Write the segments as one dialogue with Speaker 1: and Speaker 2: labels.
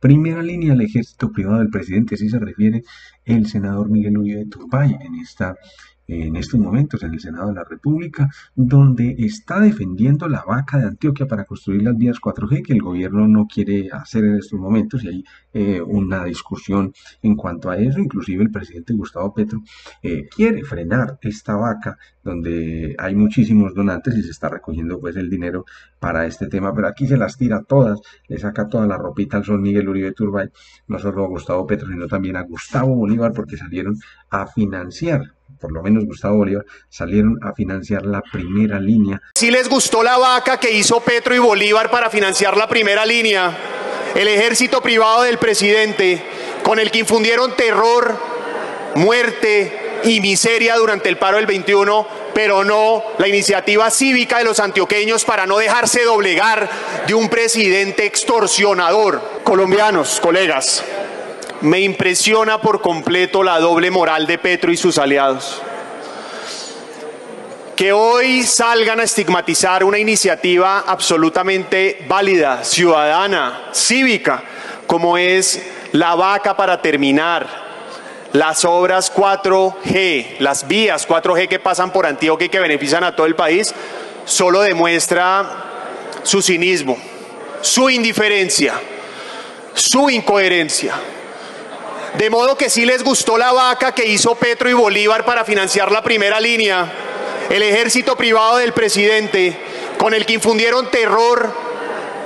Speaker 1: Primera línea del ejército privado del presidente, así se refiere el senador Miguel Uribe Turbay en esta en estos momentos en el Senado de la República, donde está defendiendo la vaca de Antioquia para construir las vías 4G que el gobierno no quiere hacer en estos momentos. Y hay eh, una discusión en cuanto a eso, inclusive el presidente Gustavo Petro eh, quiere frenar esta vaca donde hay muchísimos donantes y se está recogiendo pues el dinero para este tema, pero aquí se las tira todas, le saca toda la ropita al sol Miguel Uribe Turbay, no solo a Gustavo Petro, sino también a Gustavo Bolívar porque salieron a financiar por lo menos Gustavo Bolívar, salieron a financiar la primera línea.
Speaker 2: Si les gustó la vaca que hizo Petro y Bolívar para financiar la primera línea, el ejército privado del presidente, con el que infundieron terror, muerte y miseria durante el paro del 21, pero no la iniciativa cívica de los antioqueños para no dejarse doblegar de un presidente extorsionador. Colombianos, colegas, me impresiona por completo la doble moral de Petro y sus aliados. Que hoy salgan a estigmatizar una iniciativa absolutamente válida, ciudadana, cívica, como es la vaca para terminar, las obras 4G, las vías 4G que pasan por Antioquia y que benefician a todo el país, solo demuestra su cinismo, su indiferencia, su incoherencia. De modo que sí les gustó la vaca que hizo Petro y Bolívar para financiar la primera línea, el ejército privado del presidente, con el que infundieron terror,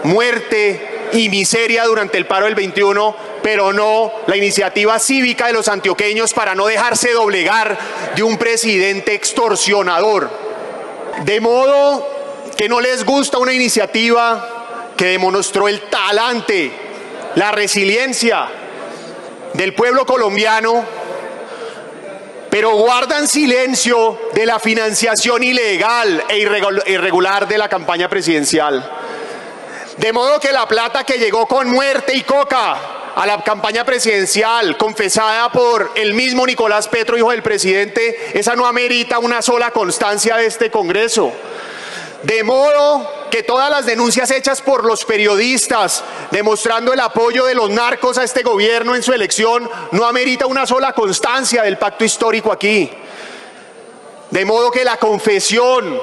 Speaker 2: muerte y miseria durante el paro del 21, pero no la iniciativa cívica de los antioqueños para no dejarse doblegar de un presidente extorsionador. De modo que no les gusta una iniciativa que demostró el talante, la resiliencia, del pueblo colombiano, pero guardan silencio de la financiación ilegal e irregular de la campaña presidencial. De modo que la plata que llegó con muerte y coca a la campaña presidencial confesada por el mismo Nicolás Petro, hijo del presidente, esa no amerita una sola constancia de este Congreso. De modo que todas las denuncias hechas por los periodistas demostrando el apoyo de los narcos a este gobierno en su elección no amerita una sola constancia del pacto histórico aquí. De modo que la confesión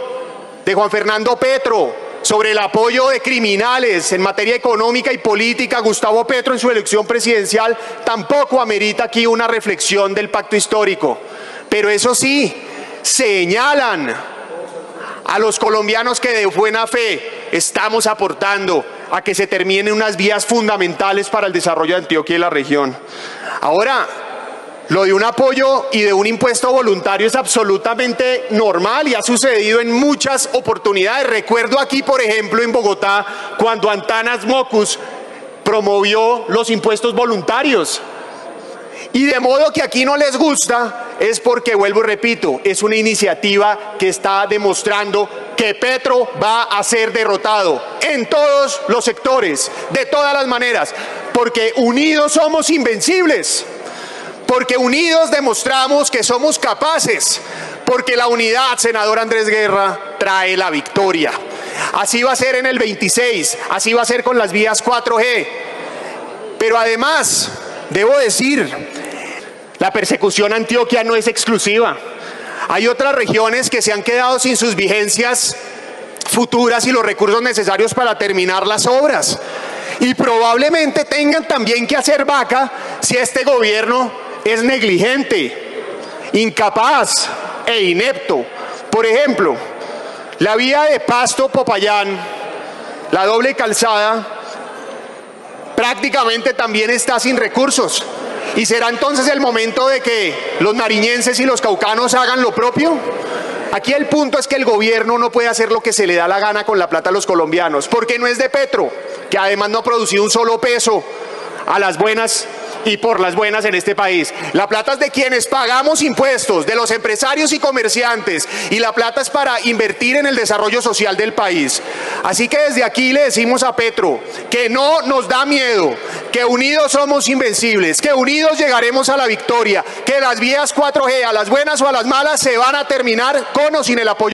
Speaker 2: de Juan Fernando Petro sobre el apoyo de criminales en materia económica y política a Gustavo Petro en su elección presidencial tampoco amerita aquí una reflexión del pacto histórico. Pero eso sí, señalan a los colombianos que de buena fe estamos aportando a que se terminen unas vías fundamentales para el desarrollo de Antioquia y la región. Ahora, lo de un apoyo y de un impuesto voluntario es absolutamente normal y ha sucedido en muchas oportunidades. Recuerdo aquí, por ejemplo, en Bogotá, cuando Antanas Mocus promovió los impuestos voluntarios. Y de modo que aquí no les gusta, es porque, vuelvo y repito, es una iniciativa que está demostrando que Petro va a ser derrotado en todos los sectores, de todas las maneras, porque unidos somos invencibles, porque unidos demostramos que somos capaces, porque la unidad, senador Andrés Guerra, trae la victoria. Así va a ser en el 26, así va a ser con las vías 4G. Pero además, debo decir, la persecución a Antioquia no es exclusiva. Hay otras regiones que se han quedado sin sus vigencias futuras y los recursos necesarios para terminar las obras. Y probablemente tengan también que hacer vaca si este gobierno es negligente, incapaz e inepto. Por ejemplo, la vía de Pasto Popayán, la doble calzada, prácticamente también está sin recursos. ¿Y será entonces el momento de que los nariñenses y los caucanos hagan lo propio? Aquí el punto es que el gobierno no puede hacer lo que se le da la gana con la plata a los colombianos, porque no es de Petro, que además no ha producido un solo peso a las buenas y por las buenas en este país. La plata es de quienes pagamos impuestos, de los empresarios y comerciantes, y la plata es para invertir en el desarrollo social del país. Así que desde aquí le decimos a Petro que no nos da miedo, que unidos somos invencibles, que unidos llegaremos a la victoria, que las vías 4G, a las buenas o a las malas, se van a terminar con o sin el apoyo.